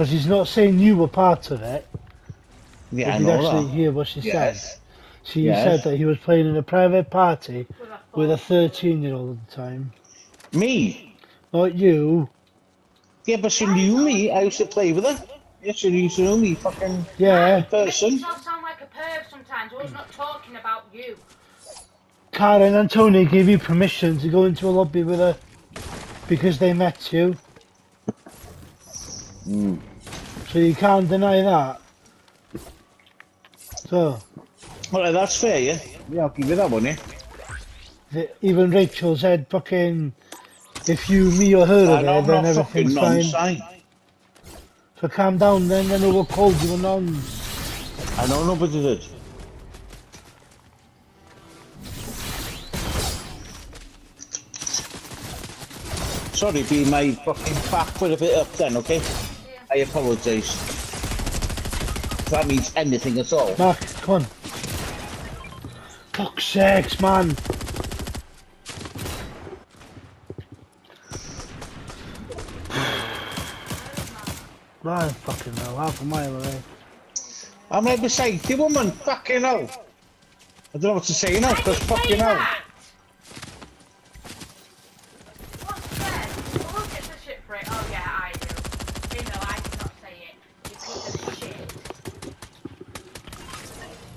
Because he's not saying you were part of it. Yeah, if I you'd know actually that. hear what she said. Yes. She Yes. said that he was playing in a private party With a with a phone. 13 year old at the time. Me? Not you. Yeah, but she knew me. I used to play with her. Yes, she used to know me, fucking Yeah. Person. yourself sound like a perv sometimes. I was not talking about you. Karen and Tony gave you permission to go into a lobby with her because they met you. Mm. So you can't deny that. So, Alright, that's fair, yeah? Yeah, I'll give you that one, yeah? even Rachel said, fucking, if you, me or her I are there, then everything's fine. non-sign. So calm down then, then we will call you a non. I know nobody did. Sorry, be my fucking back went a bit up then, okay? I apologise. That means anything at all. Mark, come on. Fuck's sakes, man. Right, fucking hell, half a mile away. I'm right beside you, woman. Fucking hell. I don't know what to say now, because fucking hell. What's that? Who gets the shit for it? Oh yeah, I do. You know, I did not say it. You piece of shit.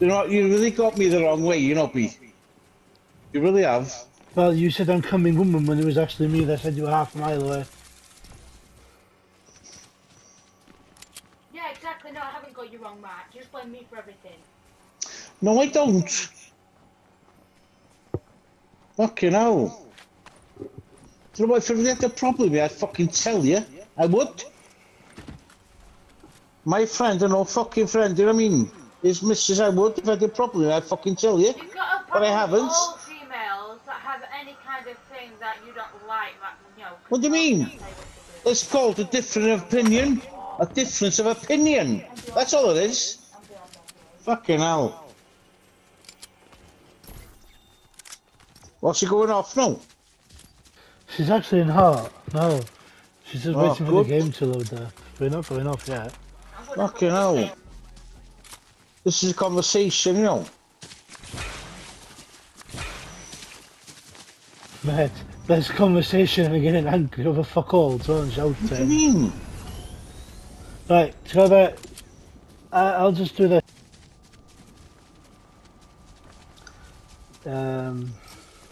You know, you really got me the wrong way, you know, B. You really have. Well, you said I'm coming woman when it was actually me that said you were half a mile away. Yeah, exactly. No, I haven't got you wrong, Mark. You just blame me for everything. No, I don't. Fucking hell. Do you know what, if I had a problem with I'd fucking tell you. I would. My friend and old fucking friend, you know what I mean? His missus, I would. If I had a problem I'd fucking tell you. You've got a But I haven't. all females that have any kind of thing that you don't like, that, you know. What do you mean? say what to do. It's called a different opinion. A difference of opinion. That's all it is. Fucking hell. What's she going off now? She's actually in heart. No. She's just Oh, waiting for the game to load there. We're not going off yet. Fucking hell. This is a conversation, you know. Mate, there's conversation and getting angry over fuck all, don't shout What do you mean? Right, Trevor, I, I'll just do this. Um,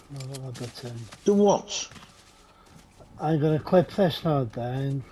what have I got in? Do what? I'm gonna clip this now then.